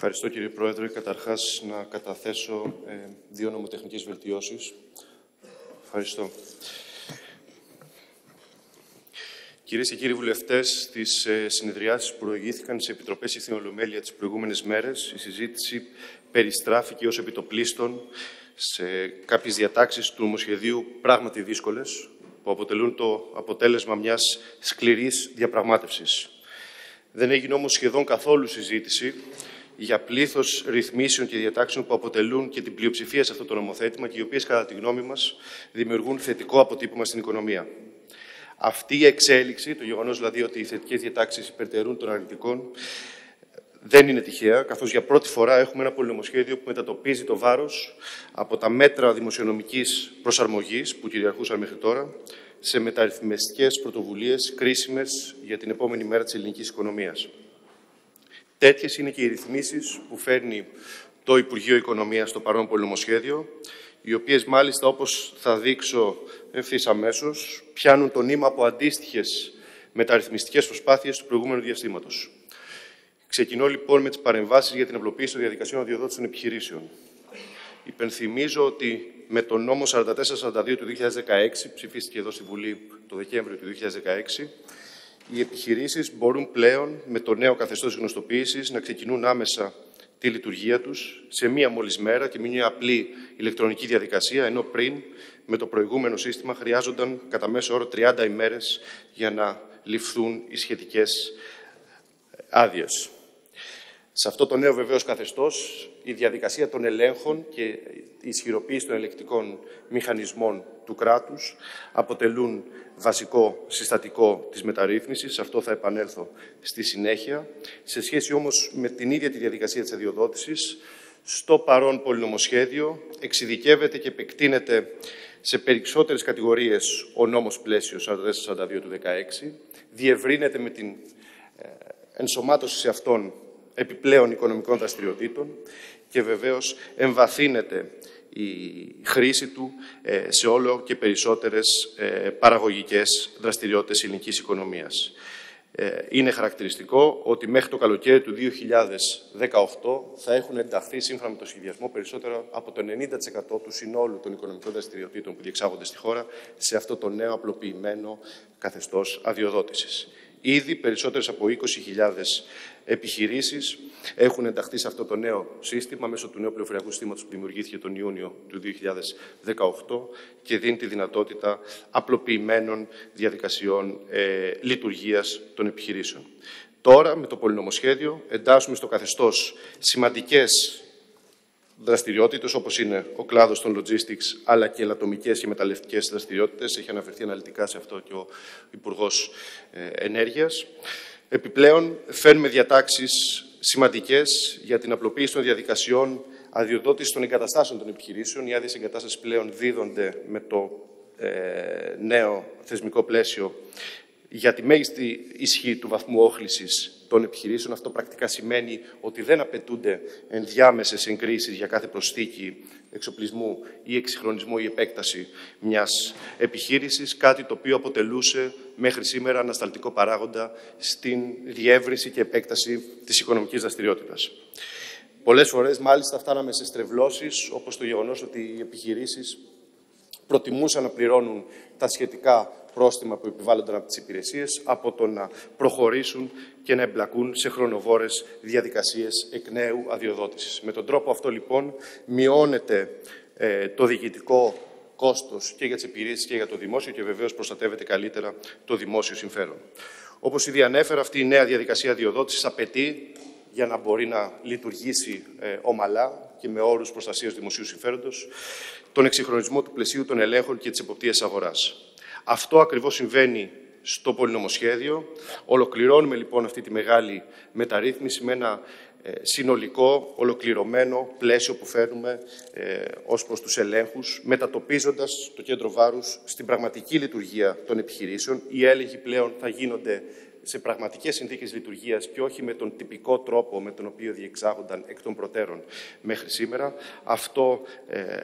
Ευχαριστώ κύριε Πρόεδρε. Καταρχάς να καταθέσω ε, δύο νομοτεχνικές βελτιώσεις. Ευχαριστώ. Κυρίες και κύριοι βουλευτές, στις ε, συνεδριάσεις που προηγήθηκαν σε επιτροπές ή στην Ολομέλεια τις προηγούμενες μέρες, η συζήτηση περιστράφηκε ως επιτοπλίστων σε κάποιες διατάξεις του νομοσχεδίου πράγματι δύσκολες, που αποτελούν το αποτέλεσμα μιας σκληρής διαπραγμάτευσης. Δεν έγινε όμως σχεδόν καθόλου συζήτηση για πλήθος ρυθμίσεων και διατάξεων που αποτελούν και την πλειοψηφία σε αυτό το νομοθέτημα και οι οποίες, κατά τη γνώμη μας, δημιουργούν θετικό αποτύπωμα στην οικονομία. Αυτή η εξέλιξη, το γεγονός δηλαδή ότι οι θετικές διατάξεις υπερτερούν των αρνητικών, δεν είναι τυχαία, καθώς για πρώτη φορά έχουμε ένα πολυνομοσχέδιο που μετατοπίζει το βάρος από τα μέτρα δημοσιονομικής προσαρμογής που κυριαρχούσαν μέχρι τώρα σε μεταρρυθμιστικές πρωτοβουλίες κρίσιμες για την επόμενη μέρα της ελληνικής οικονομίας. Τέτοιες είναι και οι ρυθμίσεις που φέρνει το Υπουργείο Οικονομίας στο παρόν πολυνομοσχέδιο, οι οποίες μάλιστα, όπως θα δείξω ευθύ αμέσως, πιάνουν το νήμα από αντίστοιχες μεταρρυθμιστικές προσπάθειες του προηγούμενου διαστήματος. Ξεκινώ λοιπόν με τις παρεμβάσεις για την απλοποίηση των διαδικασιών αδειοδότησης των επιχειρήσεων. Υπενθυμίζω ότι με τον νόμο 4442 του 2016, ψηφίστηκε εδώ στη Βουλή το Δεκέμβριο του 2016, οι επιχειρήσεις μπορούν πλέον με το νέο καθεστώς γνωστοποίησης να ξεκινούν άμεσα τη λειτουργία τους σε μία μόλις μέρα και με μια απλή ηλεκτρονική διαδικασία, ενώ πριν με το προηγούμενο σύστημα χρειάζονταν κατά μέσο όρο 30 ημέρες για να ληφθούν οι σχετικές άδειες. Σε αυτό το νέο βεβαίως καθεστώς, η διαδικασία των ελέγχων και η ισχυροποίηση των ελεκτικών μηχανισμών του κράτους αποτελούν βασικό συστατικό της μεταρρύθμισης. Αυτό θα επανέλθω στη συνέχεια. Σε σχέση όμως με την ίδια τη διαδικασία της αδειοδότησης, στο παρόν πολυνομοσχέδιο εξειδικεύεται και επεκτείνεται σε περισσότερες κατηγορίες ο νόμος πλαίσιος 44-42 του 2016, διευρύνεται με την ε, ενσωμάτωση σε αυτόν επιπλέον οικονομικών δραστηριοτήτων και βεβαίως εμβαθύνεται η χρήση του ε, σε όλο και περισσότερες ε, παραγωγικές δραστηριότητες ελληνικής οικονομίας. Ε, είναι χαρακτηριστικό ότι μέχρι το καλοκαίρι του 2018 θα έχουν ενταχθεί σύμφωνα με το σχεδιασμό περισσότερο από το 90% του συνόλου των οικονομικών δραστηριοτήτων που διεξάγονται στη χώρα σε αυτό το νέο απλοποιημένο καθεστώς αδειοδότησης. Ήδη περισσότερες από 20.000 επιχειρήσεις έχουν ενταχθεί σε αυτό το νέο σύστημα μέσω του νέου πληροφοριακού συστήματος που δημιουργήθηκε τον Ιούνιο του 2018 και δίνει τη δυνατότητα απλοποιημένων διαδικασιών ε, λειτουργίας των επιχειρήσεων. Τώρα, με το πολυνομοσχέδιο, εντάσσουμε στο καθεστώς σημαντικές δραστηριότητες, όπως είναι ο κλάδος των logistics, αλλά και ελαττομικές και μεταλλευτικές δραστηριότητες. Έχει αναφερθεί αναλυτικά σε αυτό και ο Υπουργός ε, Ενέργειας. Επιπλέον, φέρνουμε διατάξεις σημαντικές για την απλοποίηση των διαδικασιών αδειοδότηση των εγκαταστάσεων των επιχειρήσεων. Οι άδειες εγκατάστασης πλέον δίδονται με το ε, νέο θεσμικό πλαίσιο για τη μέγιστη ισχύ του βαθμού όχλησης των επιχειρήσεων. Αυτό πρακτικά σημαίνει ότι δεν απαιτούνται ενδιάμεσες εγκρίσεις για κάθε προσθήκη εξοπλισμού ή εξυγχρονισμού ή επέκταση μιας επιχείρησης, κάτι το οποίο αποτελούσε μέχρι σήμερα ανασταλτικό παράγοντα στην διεύρυνση και επέκταση της οικονομικής δραστηριότητας. Πολλές φορές, μάλιστα, φτάναμε σε στρεβλώσεις, όπως το γεγονός ότι οι επιχειρήσεις προτιμούσαν να πληρώνουν τα σχετικά πρόστιμα που επιβάλλονταν από τις υπηρεσίες από το να προχωρήσουν και να εμπλακούν σε χρονοβόρες διαδικασίες εκ νέου αδειοδότησης. Με τον τρόπο αυτό λοιπόν μειώνεται ε, το διοικητικό κόστος και για τις υπηρεσίες και για το δημόσιο και βεβαίως προστατεύεται καλύτερα το δημόσιο συμφέρον. Όπως ήδη ανέφερα, αυτή η νέα διαδικασία αδειοδότησης απαιτεί για να μπορεί να λειτουργήσει ε, ομαλά και με όρους προστασίας δημοσίου συμφέροντος, τον εξυγχρονισμό του πλαισίου των ελέγχων και της εποπτείας αγοράς. Αυτό ακριβώς συμβαίνει στο πολυνομοσχέδιο. Ολοκληρώνουμε λοιπόν αυτή τη μεγάλη μεταρρύθμιση με ένα ε, συνολικό, ολοκληρωμένο πλαίσιο που φέρνουμε ε, ως προς τους ελέγχους, μετατοπίζοντας το κέντρο βάρους στην πραγματική λειτουργία των επιχειρήσεων. Οι έλεγχοι πλέον θα γίνονται σε πραγματικές συνθήκες λειτουργίας και όχι με τον τυπικό τρόπο με τον οποίο διεξάγονταν εκ των προτέρων μέχρι σήμερα. Αυτό ε,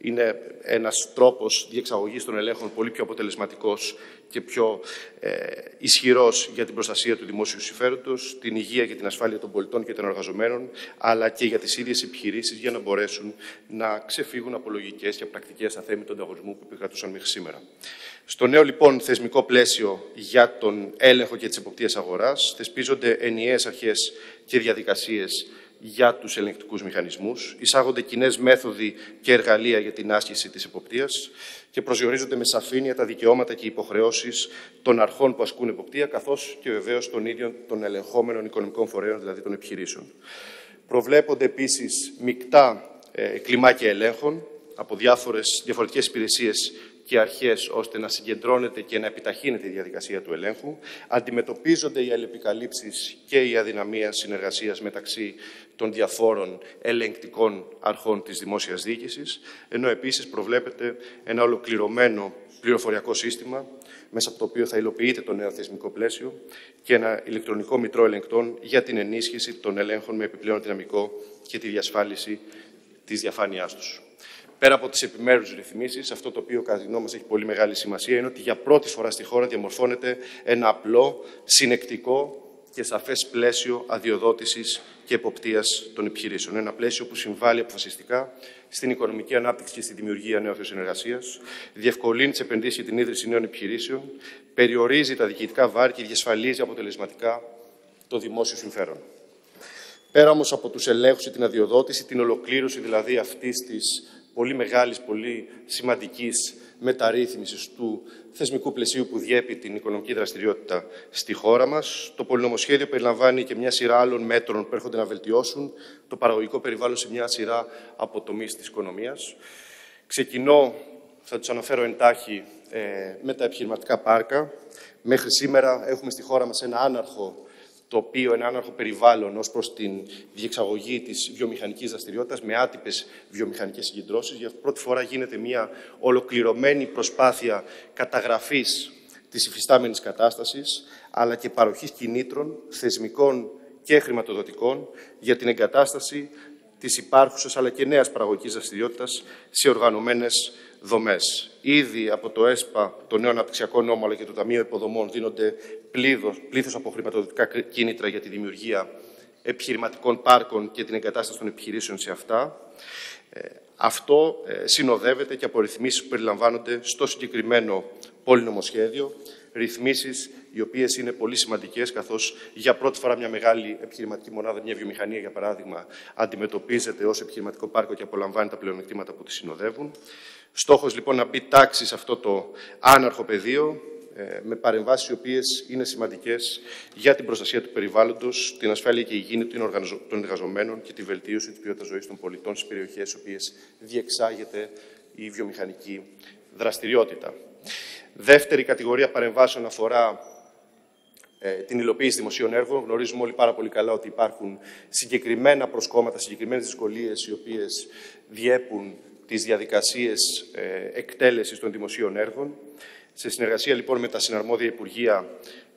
είναι ένας τρόπος διεξαγωγής των ελέγχων πολύ πιο αποτελεσματικός και πιο ε, ισχυρός για την προστασία του δημόσιου συμφέροντος, την υγεία και την ασφάλεια των πολιτών και των εργαζομένων, αλλά και για τις ίδιες επιχειρήσεις για να μπορέσουν να ξεφύγουν από λογικές και πρακτικές αθέμητων ανταγωνισμού που επικρατούσαν μέχρι σήμερα. Στο νέο λοιπόν θεσμικό πλαίσιο για τον έλεγχο και τις εποπτείες αγοράς θεσπίζονται ενιαίες αρχές και διαδικασίες για τους ελεγκτικούς μηχανισμούς, εισάγονται κοινές μέθοδοι και εργαλεία για την άσκηση της εποπτείας και προσδιορίζονται με σαφήνεια τα δικαιώματα και οι υποχρεώσεις των αρχών που ασκούν εποπτεία, καθώς και βεβαίως των ίδιων των ελεγχόμενων οικονομικών φορέων, δηλαδή των επιχειρήσεων. Προβλέπονται επίσης μεικτά ε, κλιμάκια ελέγχων από διάφορες, διαφορετικές υπηρεσίες και αρχές ώστε να συγκεντρώνεται και να επιταχύνεται η διαδικασία του ελέγχου. Αντιμετωπίζονται οι αλληλεπικαλύψεις και η αδυναμία συνεργασίας μεταξύ των διαφόρων ελεγκτικών αρχών της δημόσιας διοίκησης, ενώ επίσης προβλέπεται ένα ολοκληρωμένο πληροφοριακό σύστημα μέσα από το οποίο θα υλοποιείται το νέο θεσμικό πλαίσιο και ένα ηλεκτρονικό μητρό ελεγκτών για την ενίσχυση των ελέγχων με επιπλέον δυναμικό και τη διασφάλιση της διαφάνειάς τους. Πέρα από τις επιμέρους ρυθμίσεις, αυτό το οποίο κατά τη γνώμη μας έχει πολύ μεγάλη σημασία είναι ότι για πρώτη φορά στη χώρα διαμορφώνεται ένα απλό, συνεκτικό και σαφές πλαίσιο αδειοδότησης και εποπτείας των επιχειρήσεων. Ένα πλαίσιο που συμβάλλει αποφασιστικά στην οικονομική ανάπτυξη και στη δημιουργία νέων θέσεων εργασίας, διευκολύνει τις επενδύσεις και την ίδρυση νέων επιχειρήσεων, περιορίζει τα διοικητικά βάρη και διασφαλίζει αποτελεσματικά το δημόσιο συμφέρον. Πέρα όμως από τους ελέγχους και την αδειοδότηση, την ολοκλήρωση δηλαδή αυτής της πολύ μεγάλης, πολύ σημαντικής μεταρρύθμισης του θεσμικού πλαισίου που διέπει την οικονομική δραστηριότητα στη χώρα μας. Το πολυνομοσχέδιο περιλαμβάνει και μια σειρά άλλων μέτρων που έρχονται να βελτιώσουν το παραγωγικό περιβάλλον σε μια σειρά από τομείς της οικονομίας. Ξεκινώ, θα τους αναφέρω εντάχει, ε, με τα επιχειρηματικά πάρκα. Μέχρι σήμερα έχουμε στη χώρα μας ένα άναρχο το οποίο ένα άναρχο περιβάλλον ως προς την διεξαγωγή της βιομηχανικής δραστηριότητας με άτυπες βιομηχανικές συγκεντρώσεις. Για πρώτη φορά γίνεται μια ολοκληρωμένη προσπάθεια καταγραφής της υφιστάμενης κατάστασης, αλλά και παροχής κινήτρων, θεσμικών και χρηματοδοτικών για την εγκατάσταση της υπάρχουσας αλλά και νέας παραγωγικής δραστηριότητας σε οργανωμένες δομές. Ήδη από το ΕΣΠΑ, το νέο αναπτυξιακό νόμο αλλά και το Ταμείο Υποδομών δίνονται πλήθος από χρηματοδοτικά κίνητρα για τη δημιουργία επιχειρηματικών πάρκων και την εγκατάσταση των επιχειρήσεων σε αυτά. Ε, αυτό ε, συνοδεύεται και από ρυθμίσεις που περιλαμβάνονται στο συγκεκριμένο πολυνομοσχέδιο, ρυθμίσεις οι οποίες είναι πολύ σημαντικές, καθώς για πρώτη φορά μια μεγάλη επιχειρηματική μονάδα, μια βιομηχανία για παράδειγμα, αντιμετωπίζεται ως επιχειρηματικό πάρκο και απολαμβάνει τα πλεονεκτήματα που τη συνοδεύουν. Στόχος λοιπόν να μπει τάξη σε αυτό το άναρχο πεδίο, ε, με παρεμβάσεις οι οποίες είναι σημαντικές για την προστασία του περιβάλλοντος, την ασφάλεια και υγιεινή των εργαζομένων και τη βελτίωση της ποιότητας ζωής των πολιτών στις περιοχές στις οποίες διεξάγεται η βιομηχανική δραστηριότητα. Δεύτερη κατηγορία παρεμβάσεων αφορά ε, την υλοποίηση δημοσίων έργων. Γνωρίζουμε όλοι πάρα πολύ καλά ότι υπάρχουν συγκεκριμένα προσκόμματα, συγκεκριμένες δυσκολίες οι οποίες διέπουν τις διαδικασίες ε, εκτέλεσης των δημοσίων έργων. Σε συνεργασία λοιπόν με τα συναρμόδια Υπουργεία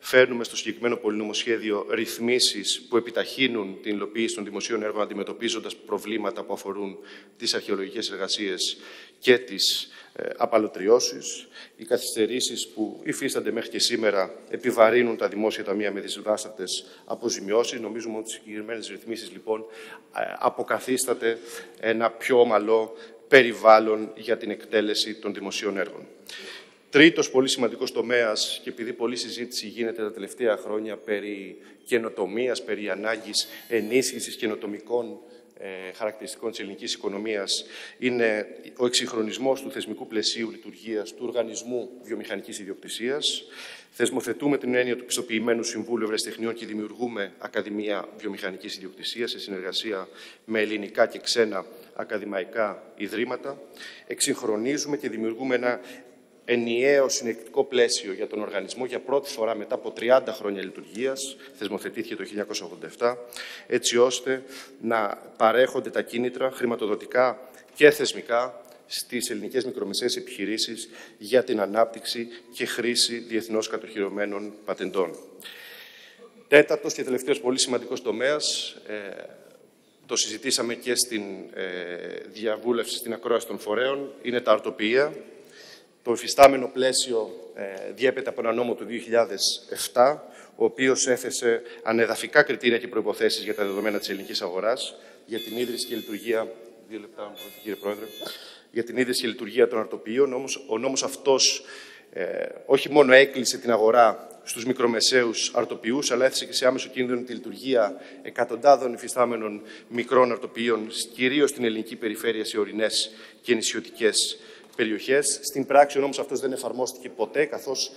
φέρνουμε στο συγκεκριμένο πολυνομοσχέδιο ρυθμίσεις που επιταχύνουν την υλοποίηση των δημοσίων έργων αντιμετωπίζοντας προβλήματα που αφορούν τις αρχαιολογικές εργασίες και τις ε, απαλωτριώσεις. Οι καθυστερήσεις που υφίστανται μέχρι και σήμερα επιβαρύνουν τα δημόσια ταμεία με δυσβάστατες αποζημιώσεις. Νομίζουμε ότι οι συγκεκριμένες ρυθμίσεις λοιπόν ε, αποκαθίσταται ένα πιο ομαλό περιβάλλον για την εκτέλεση των δημοσίων έργων. Τρίτος πολύ σημαντικός τομέας, και επειδή πολλή συζήτηση γίνεται τα τελευταία χρόνια περί καινοτομίας, περί ανάγκης ενίσχυσης καινοτομικών ε, χαρακτηριστικών της ελληνικής οικονομίας, είναι ο εξυγχρονισμός του θεσμικού πλαισίου λειτουργίας του Οργανισμού Βιομηχανικής Ιδιοκτησίας. Θεσμοθετούμε την έννοια του πιστοποιημένου Συμβούλου Ευρεσιτεχνιών και δημιουργούμε Ακαδημία Βιομηχανικής Ιδιοκτησίας σε συνεργασία με ελληνικά και ξένα ακαδημαϊκά ιδρύματα. Εξυγχρονίζουμε και δημιουργούμε ένα ενιαίο συνεκτικό πλαίσιο για τον οργανισμό για πρώτη φορά μετά από 30 χρόνια λειτουργίας, θεσμοθετήθηκε το 1987, έτσι ώστε να παρέχονται τα κίνητρα χρηματοδοτικά και θεσμικά στις ελληνικές μικρομεσαίες επιχειρήσεις για την ανάπτυξη και χρήση διεθνώς κατοχυρωμένων πατεντών. Τέταρτος και τελευταίος πολύ σημαντικός τομέας, ε, το συζητήσαμε και στην ε, διαβούλευση, στην ακρόαση των φορέων, είναι τα αρτοποιεία. Το εφιστάμενο πλαίσιο ε, διέπεται από ένα νόμο του 2007, ο οποίος έθεσε ανεδαφικά κριτήρια και προϋποθέσεις για τα δεδομένα της ελληνικής αγοράς, για την ίδρυση και λειτουργία... Δύο λεπτά, κύριε Πρόεδρε. Για την ίδρυση και λειτουργία των αρτοποιείων. Όμως, ο νόμος αυτός ε, όχι μόνο έκλεισε την αγορά στους μικρομεσαίους αρτοποιούς, αλλά έθεσε και σε άμεσο κίνδυνο τη λειτουργία εκατοντάδων υφιστάμενων μικρών αρτοποιείων, κυρίως στην ελληνική περιφέρεια σε ορεινές και νησιωτικές περιοχές. Στην πράξη ο νόμος αυτός δεν εφαρμόστηκε ποτέ, καθώς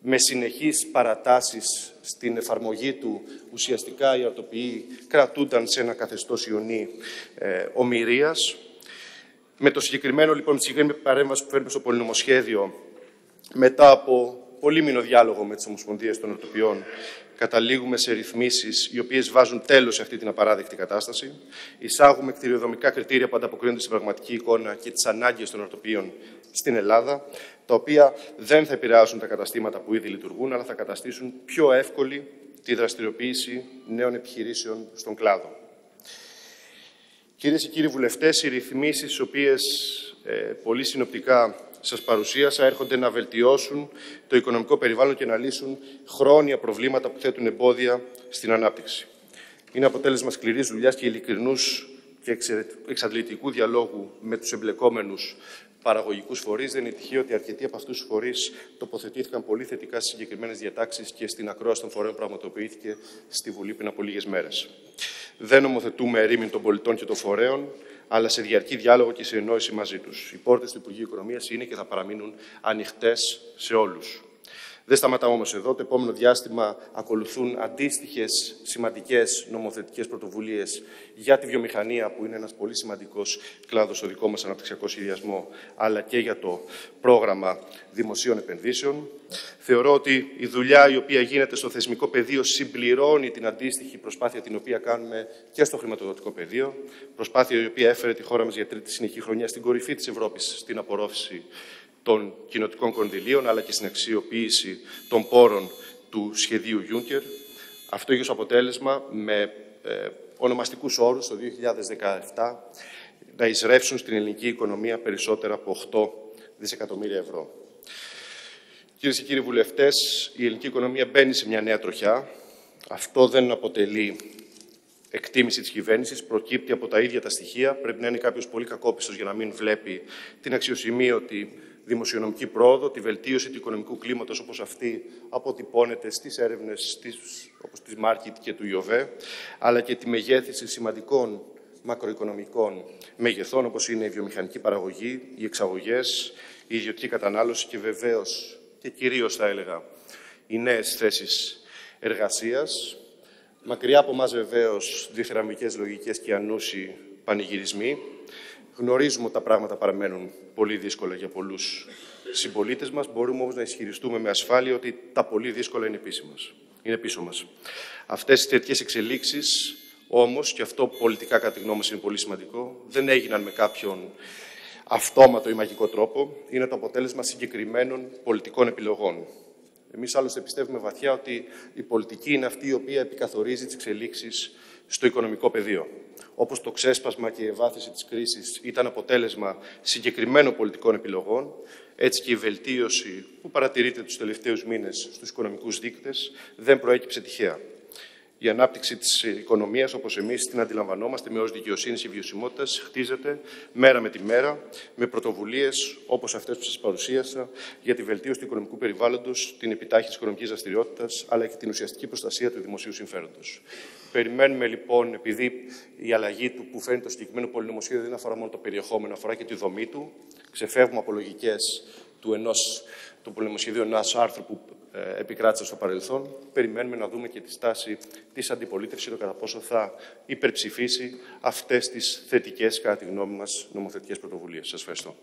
με συνεχείς παρατάσεις στην εφαρμογή του, ουσιαστικά οι αρτοποιοί κρατούνταν σε ένα καθεστώς ιονή ε, ομοιρίας. Με το συγκεκριμένο, λοιπόν, τη συγκεκριμένη παρέμβαση που φέρνουμε στο πολυνομοσχέδιο, μετά από πολύμηνο διάλογο με τις Ομοσπονδίες των Ορτοποιών, καταλήγουμε σε ρυθμίσεις οι οποίες βάζουν τέλος σε αυτή την απαράδεκτη κατάσταση. Εισάγουμε κτηριοδομικά κριτήρια που ανταποκρίνονται στην πραγματική εικόνα και τις ανάγκες των ορτοποιών στην Ελλάδα, τα οποία δεν θα επηρεάσουν τα καταστήματα που ήδη λειτουργούν, αλλά θα καταστήσουν πιο εύκολη τη δραστηριοποίηση νέων επιχειρήσεων στον κλάδο. Κυρίες και κύριοι βουλευτές, οι ρυθμίσεις, τι οποίες ε, πολύ συνοπτικά σας παρουσίασα έρχονται να βελτιώσουν το οικονομικό περιβάλλον και να λύσουν χρόνια προβλήματα που θέτουν εμπόδια στην ανάπτυξη. Είναι αποτέλεσμα σκληρής δουλειάς και ειλικρινούς και εξαντλητικού διαλόγου με τους εμπλεκόμενους παραγωγικούς φορείς. Δεν είναι τυχαίο ότι αρκετοί από αυτούς τους φορείς τοποθετήθηκαν πολύ θετικά στις συγκεκριμένες διατάξεις και στην ακρόαση των φορέων πραγματοποιήθηκε στη Βουλή πριν από λίγες μέρες. Δεν νομοθετούμε ερήμην των πολιτών και των φορέων, αλλά σε διαρκή διάλογο και συνεννόηση μαζί τους. Οι πόρτες του Υπουργείου Οικονομίας είναι και θα παραμείνουν ανοιχτές σε όλους. Δεν σταματάμε όμως εδώ. Το επόμενο διάστημα ακολουθούν αντίστοιχες σημαντικές νομοθετικές πρωτοβουλίες για τη βιομηχανία, που είναι ένας πολύ σημαντικός κλάδος στο δικό μας αναπτυξιακό σχεδιασμό, αλλά και για το πρόγραμμα δημοσίων επενδύσεων. Θεωρώ ότι η δουλειά η οποία γίνεται στο θεσμικό πεδίο συμπληρώνει την αντίστοιχη προσπάθεια την οποία κάνουμε και στο χρηματοδοτικό πεδίο. Προσπάθεια η οποία έφερε τη χώρα μας για τρίτη συνεχή χρονιά στην κορυφή της Ευρώπης στην απορρόφηση των κοινοτικών κονδυλίων, αλλά και στην αξιοποίηση των πόρων του σχεδίου Juncker. Αυτό είχε ως αποτέλεσμα με ε, ονομαστικούς όρους το 2017 να εισρεύσουν στην ελληνική οικονομία περισσότερα από 8 δισεκατομμύρια ευρώ. Κυρίες και κύριοι βουλευτές, η ελληνική οικονομία μπαίνει σε μια νέα τροχιά. Αυτό δεν αποτελεί εκτίμηση της κυβέρνησης, προκύπτει από τα ίδια τα στοιχεία. Πρέπει να είναι κάποιος πολύ κακόπιστος για να μην βλέπει την αξιοσημείωτη δημοσιονομική πρόοδο, τη βελτίωση του οικονομικού κλίματος όπως αυτή αποτυπώνεται στις έρευνες όπως της Μάρκετ και του Ιωβέ, αλλά και τη μεγέθυνση σημαντικών μακροοικονομικών μεγεθών όπως είναι η βιομηχανική παραγωγή, οι εξαγωγές, η ιδιωτική κατανάλωση και βεβαίως και κυρίως θα έλεγα οι νέες θέσεις εργασίας. Μακριά από εμάς βεβαίως διθεραμικές λογικές και ανούσιοι πανηγυρισμοί, Γνωρίζουμε ότι τα πράγματα παραμένουν πολύ δύσκολα για πολλούς συμπολίτες μας. Μπορούμε όμως να ισχυριστούμε με ασφάλεια ότι τα πολύ δύσκολα είναι, πίσω μας. είναι πίσω μας. Αυτές οι θετικέ εξελίξεις όμως, και αυτό πολιτικά κατά τη γνώμη είναι πολύ σημαντικό, δεν έγιναν με κάποιον αυτόματο ή μαγικό τρόπο. Είναι το αποτέλεσμα συγκεκριμένων πολιτικών επιλογών. Εμείς άλλωστε πιστεύουμε βαθιά ότι η πολιτική είναι αυτή η οποία επικαθορίζει τις εξελίξεις στο οικονομικό πεδίο. Όπως το ξέσπασμα και η ευάθυνση της κρίσης ήταν αποτέλεσμα συγκεκριμένων πολιτικών επιλογών, έτσι και η βελτίωση που παρατηρείται τους τελευταίους μήνες στους οικονομικούς δείκτες δεν προέκυψε τυχαία. Η ανάπτυξη της οικονομίας, όπως εμείς την αντιλαμβανόμαστε, με ω δικαιοσύνης και βιωσιμότητας, χτίζεται μέρα με τη μέρα με πρωτοβουλίες όπως αυτές που σας παρουσίασα για τη βελτίωση του οικονομικού περιβάλλοντος, την επιτάχυνση της οικονομικής δραστηριότητας, αλλά και την ουσιαστική προστασία του δημοσίου συμφέροντος. Περιμένουμε λοιπόν, επειδή η αλλαγή του που φέρνει το συγκεκριμένο πολυνομοσχέδιο δεν αφορά μόνο το περιεχόμενο, αφορά και τη δομή του, ξεφεύγουμε από λογικές του ενός του πολεμοσχεδίου ενό άρθρου που ε, επικράτησε στο παρελθόν. Περιμένουμε να δούμε και τη στάση της αντιπολίτευσης, το κατά πόσο θα υπερψηφίσει αυτές τις θετικές, κατά τη γνώμη μας, νομοθετικές πρωτοβουλίες. Σας ευχαριστώ.